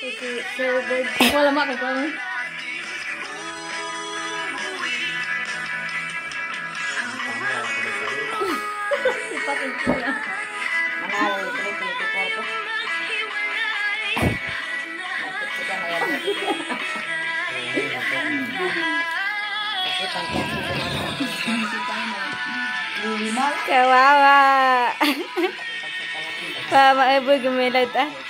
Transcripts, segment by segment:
Okay, so the... Oh, lama ka kong. Sipat yung apa? Mahal, tuloy ko ito kwarto. Kawawa. Mama ibu gemilat ah.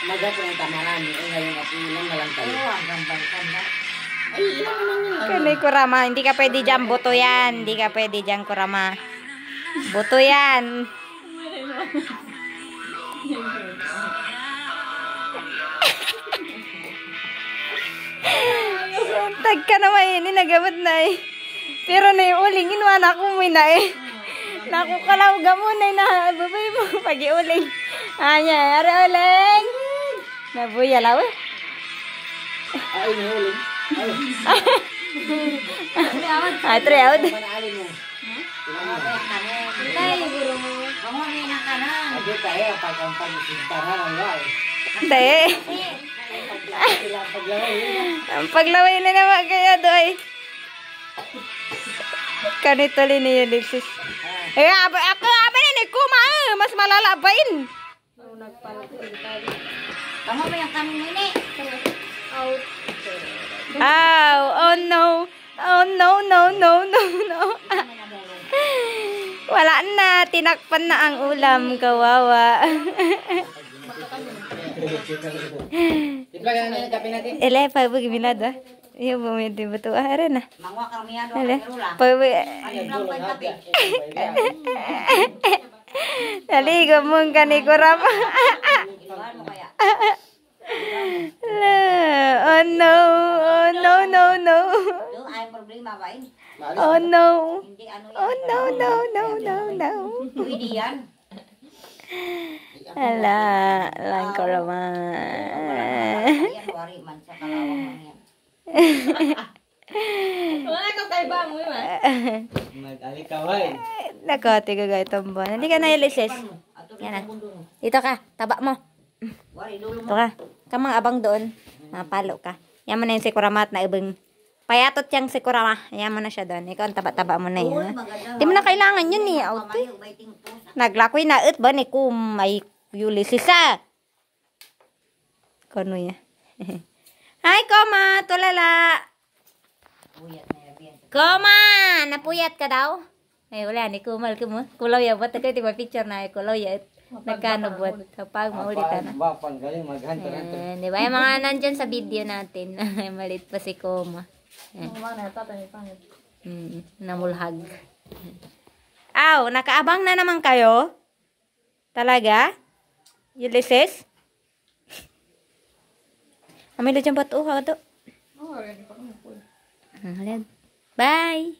na sila, pagkakula tayo ay. Eh, lang. Eh, na na ay ay. Eh, ngayon at ilan na lang tayo. Ay, naman yun. Kanay kurama, hindi ka pwede dyan, buto yan. Hindi ka pwede dyan kurama. Buto yan. Tag ka naman yun, nagamot na eh. Pero na yung uling, inuwan ako mo na eh. Nakukalaw ka muna na, babay mo, pag uling. Anya, ari uling. Me voy la web. Ay, out. Paglaway na naman kaya doy. Kanito lini niya, Alexis. Eh, apa, apa, apa ini? Kuma, mas malalabain. Nagpalapin tayo. Kamu ba yung kami? Out. Oh, oh no. Oh no, no, no, no, no. Wala na, tinakpan na ang ulam, kawawa. Diba ganun yung kape natin? Ele, pag gimilada. Iyo bumiti ba to? Ah, na. Mangwa kami yan. Ele, pag Dulang kape. Naligo mong kanikurama. La, oh no, oh no, no, no. Oh no. Oh no, no, no, no, no. Ala, lain korama. Wala ka tayo ba mo yun, ha? Nag-alikaway. Nako, tiga gaya tombo. Hindi ka nailishes. Yan na. Dito ka, taba mo. Ito ka. Kamang abang doon. Mapalo ka. Yaman na yung si Kuramat na ibang payatot yung si Kurama. Yaman na siya doon. Ikaw ang taba-taba mo na yun. ha? Di mo na kailangan yun eh. Po. Naglakoy na it ba ni kumay Ulysses ah. Kono ya. Hi, Koma! Tulala! Yan. yan. Koma! Napuyat ka daw? Ay, wala ni Kumal. Kulaw ya. Ba't ka tiba picture na ay kulaw ya. Nagkano buat. Kapag maulitan na. Bapan galing maghantar-hantar. Eh, di ba? Yung mga nandyan sa video natin. Malit pa si Koma. Pangit. Mm, namulhag. Aw, nakaabang na naman kayo? Talaga? Ulysses? Amila dyan ba't uha to? Oh, ready pa kami po. Bye!